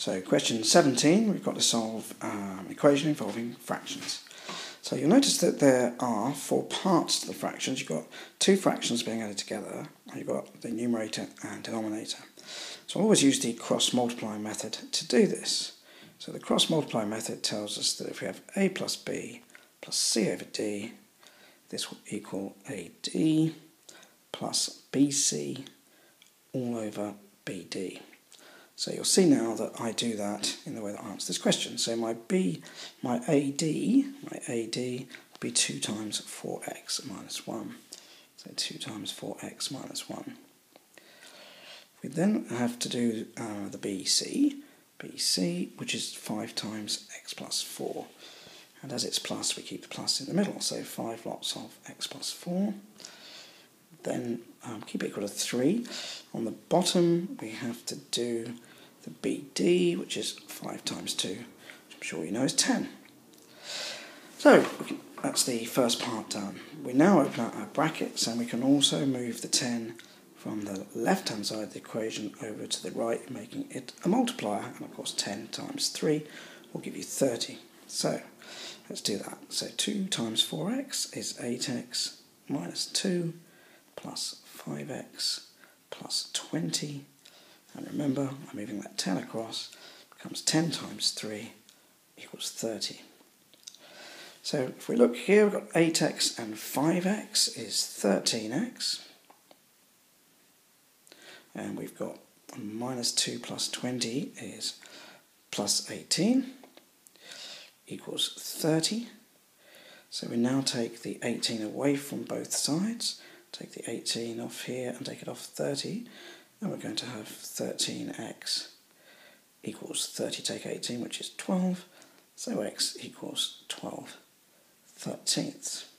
So question 17, we've got to solve um, equation involving fractions. So you'll notice that there are four parts to the fractions. You've got two fractions being added together, and you've got the numerator and denominator. So I always use the cross multiplying method to do this. So the cross multiplying method tells us that if we have a plus b plus c over d, this will equal ad plus bc all over bd. So you'll see now that I do that in the way that I answer this question. So my B, my AD, my AD will be 2 times 4x minus 1. So 2 times 4x minus 1. We then have to do uh, the BC, BC, which is 5 times x plus 4. And as it's plus, we keep the plus in the middle. So 5 lots of x plus 4. Then um, keep it equal to 3. On the bottom, we have to do the BD, which is 5 times 2, which I'm sure you know is 10. So, that's the first part done. We now open up our brackets and we can also move the 10 from the left-hand side of the equation over to the right, making it a multiplier. And of course 10 times 3 will give you 30. So, let's do that. So 2 times 4x is 8x minus 2 plus 5x plus 20 and remember, I'm moving that 10 across, becomes 10 times 3 equals 30. So if we look here, we've got 8x and 5x is 13x. And we've got minus 2 plus 20 is plus 18 equals 30. So we now take the 18 away from both sides, take the 18 off here and take it off 30, and we're going to have 13x equals 30 take 18, which is 12. So x equals 12 thirteenths.